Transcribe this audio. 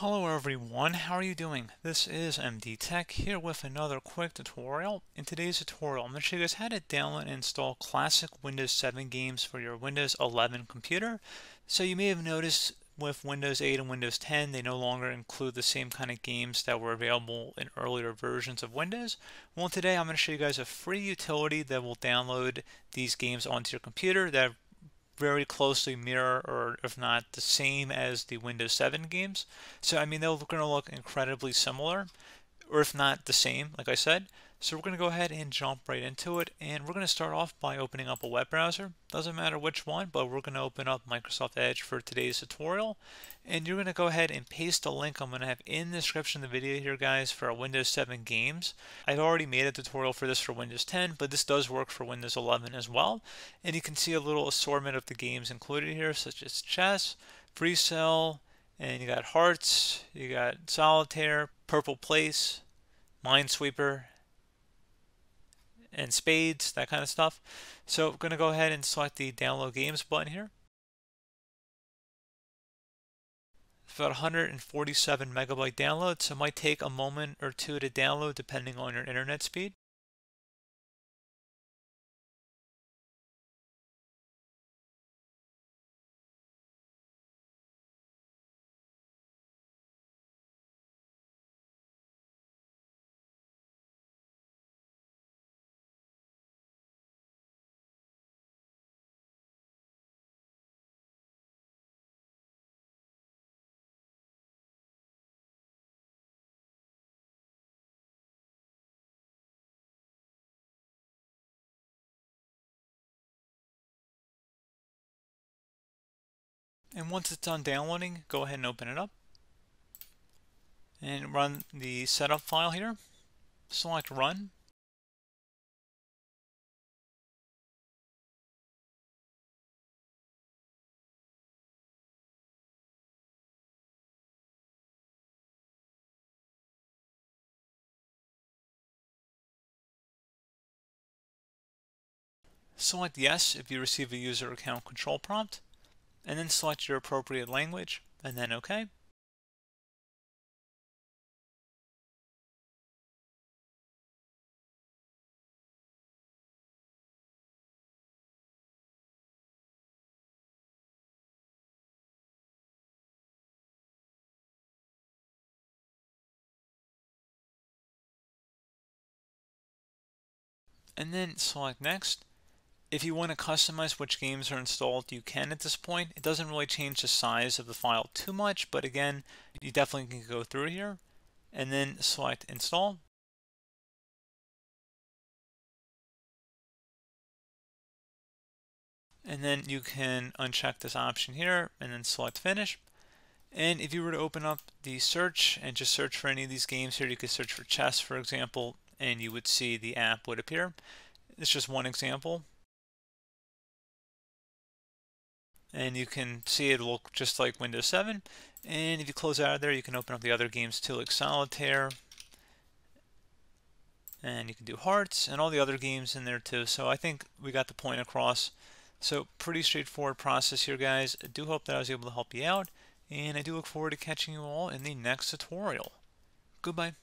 Hello everyone, how are you doing? This is MD Tech here with another quick tutorial. In today's tutorial, I'm going to show you guys how to download and install classic Windows 7 games for your Windows 11 computer. So you may have noticed with Windows 8 and Windows 10, they no longer include the same kind of games that were available in earlier versions of Windows. Well, today I'm going to show you guys a free utility that will download these games onto your computer that very closely mirror or if not the same as the Windows 7 games. So I mean they're going to look incredibly similar or if not the same like I said. So we're going to go ahead and jump right into it and we're going to start off by opening up a web browser. Doesn't matter which one but we're going to open up Microsoft Edge for today's tutorial and you're going to go ahead and paste a link I'm going to have in the description of the video here guys for our Windows 7 games. I've already made a tutorial for this for Windows 10 but this does work for Windows 11 as well and you can see a little assortment of the games included here such as chess, Free Cell, and you got Hearts, you got Solitaire, Purble Place, Minesweeper, and Spades, that kind of stuff. So I'm going to go ahead and select the Download Games button here. about 147 megabyte download, so it might take a moment or two to download depending on your internet speed. And once it's done downloading, go ahead and open it up. And run the setup file here. Select run. Select yes if you receive a user account control prompt and then select your appropriate language, and then OK. and then select next if you want to customize which games are installed, you can at this point. It doesn't really change the size of the file too much, but again, you definitely can go through here and then select install. And then you can uncheck this option here and then select finish. And if you were to open up the search and just search for any of these games here, you could search for chess, for example, and you would see the app would appear. It's just one example. And you can see it look just like Windows 7 and if you close out of there you can open up the other games too like Solitaire. And you can do Hearts and all the other games in there too. So I think we got the point across. So pretty straightforward process here guys. I do hope that I was able to help you out and I do look forward to catching you all in the next tutorial. Goodbye